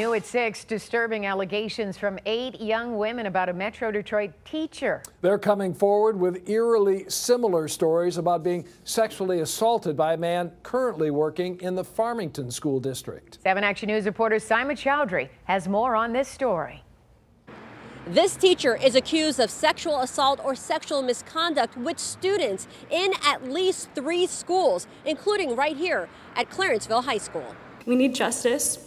New at 6, disturbing allegations from eight young women about a Metro Detroit teacher. They're coming forward with eerily similar stories about being sexually assaulted by a man currently working in the Farmington School District. 7 Action News reporter Simon Chowdhury has more on this story. This teacher is accused of sexual assault or sexual misconduct with students in at least three schools, including right here at Clarenceville High School. We need justice.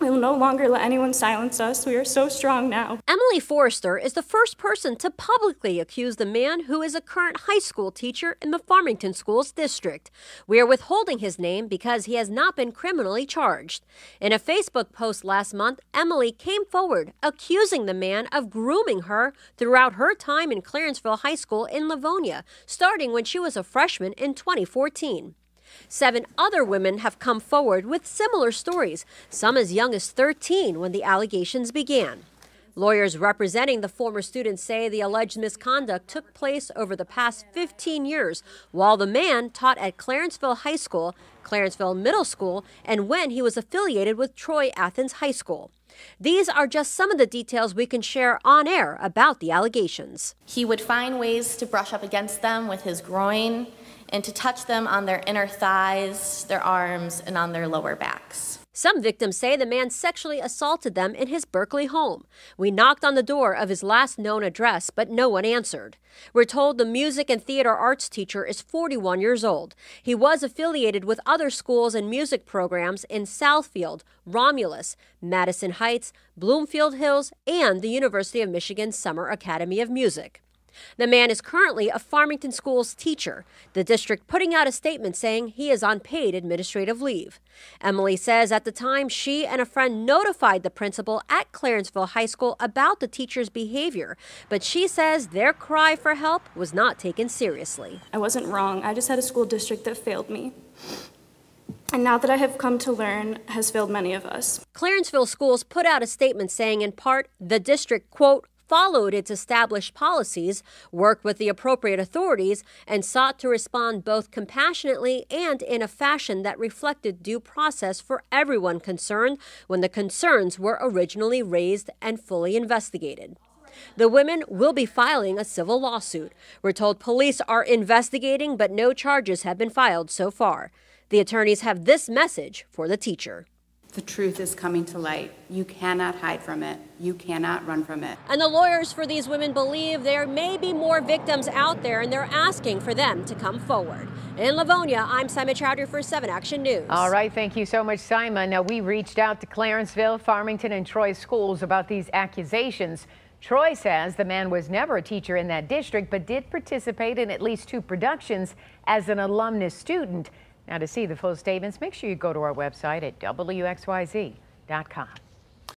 We will no longer let anyone silence us. We are so strong now. Emily Forrester is the first person to publicly accuse the man who is a current high school teacher in the Farmington Schools District. We are withholding his name because he has not been criminally charged. In a Facebook post last month, Emily came forward accusing the man of grooming her throughout her time in Clarenceville High School in Livonia, starting when she was a freshman in 2014. Seven other women have come forward with similar stories, some as young as 13 when the allegations began. Lawyers representing the former students say the alleged misconduct took place over the past 15 years while the man taught at Clarenceville High School, Clarenceville Middle School, and when he was affiliated with Troy Athens High School. These are just some of the details we can share on air about the allegations. He would find ways to brush up against them with his groin and to touch them on their inner thighs, their arms, and on their lower backs. Some victims say the man sexually assaulted them in his Berkley home. We knocked on the door of his last known address, but no one answered. We're told the music and theater arts teacher is 41 years old. He was affiliated with other schools and music programs in Southfield, Romulus, Madison Heights, Bloomfield Hills, and the University of Michigan Summer Academy of Music. The man is currently a Farmington Schools teacher, the district putting out a statement saying he is on paid administrative leave. Emily says at the time she and a friend notified the principal at Clarenceville High School about the teacher's behavior, but she says their cry for help was not taken seriously. I wasn't wrong. I just had a school district that failed me. And now that I have come to learn, has failed many of us. Clarenceville Schools put out a statement saying, in part, the district, quote, followed its established policies, worked with the appropriate authorities, and sought to respond both compassionately and in a fashion that reflected due process for everyone concerned when the concerns were originally raised and fully investigated. The women will be filing a civil lawsuit. We're told police are investigating, but no charges have been filed so far. The attorneys have this message for the teacher. The truth is coming to light. You cannot hide from it. You cannot run from it. And the lawyers for these women believe there may be more victims out there and they're asking for them to come forward. In Livonia, I'm Simon Chowdhury for 7 Action News. All right, thank you so much, Simon. Now, we reached out to Clarenceville, Farmington, and Troy schools about these accusations. Troy says the man was never a teacher in that district, but did participate in at least two productions as an alumnus student. Now, to see the full statements, make sure you go to our website at WXYZ.com.